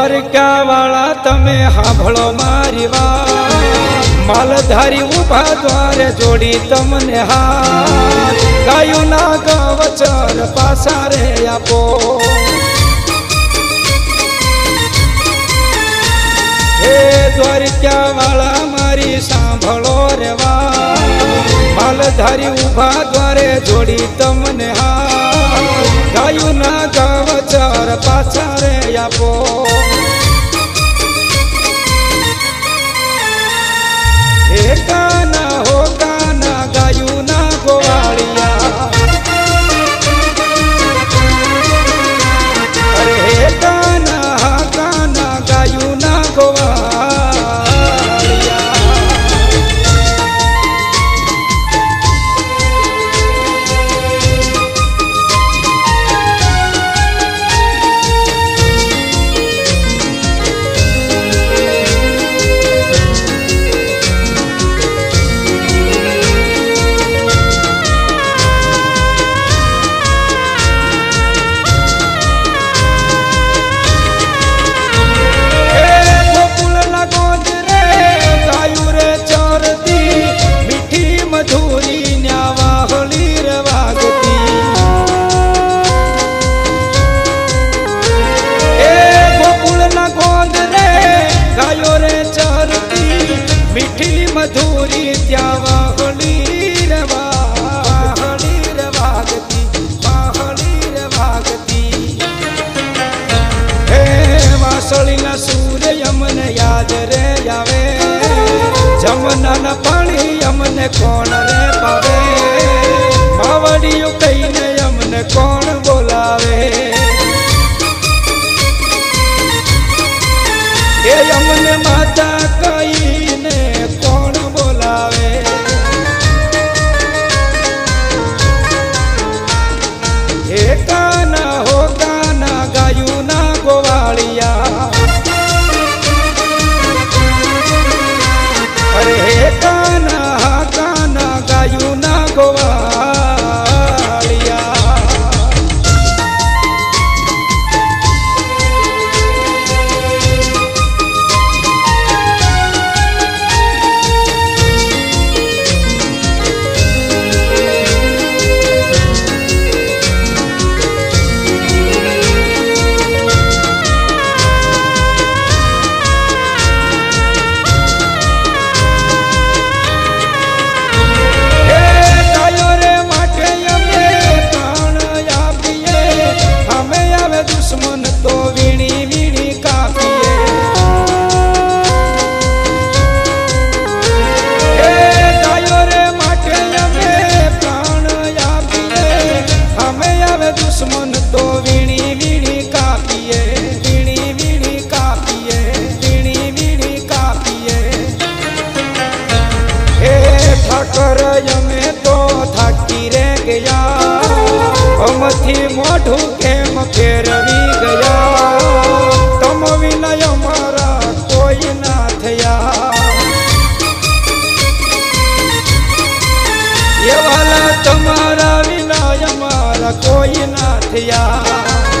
દ્વારકા વાળા તમે સાંભળો મારી વાત માલધારી ઉભા દ્વારે જોડી તમને હાથ ગાયું ના ગવચર પાછા રે આપો હે દ્વારકા વાળા મારી સાંભળો રે વાત માલધારી ઉભા દ્વારે જોડી તમને હાથ ગાયું ના ગવચર પાછા રે આપો મીઠી મધુરી ત્યાં વાહલી રવા વાહલી રે વાગતી વાહલી રે વાગતી હે વાસળીના સૂર્ય અમને યાદ રે આવે. જમનાના પાણી અમને કોણ રે પાવે? માવડિયું કહીને અમને કોણ બોલાવે? એ અમને માતા કહીને बैजनाथ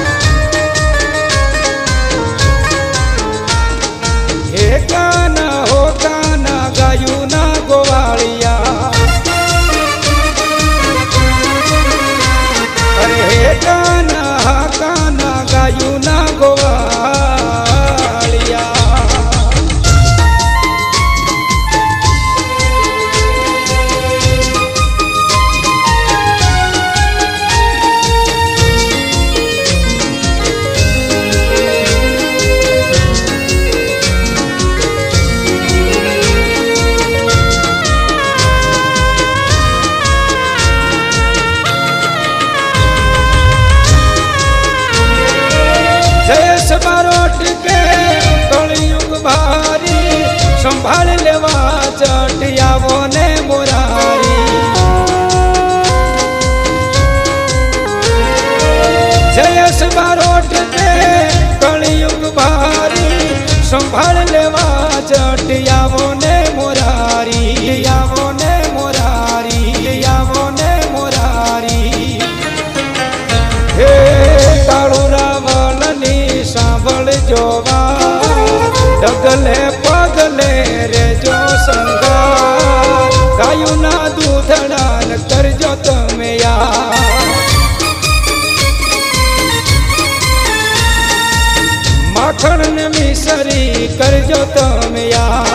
me yeah.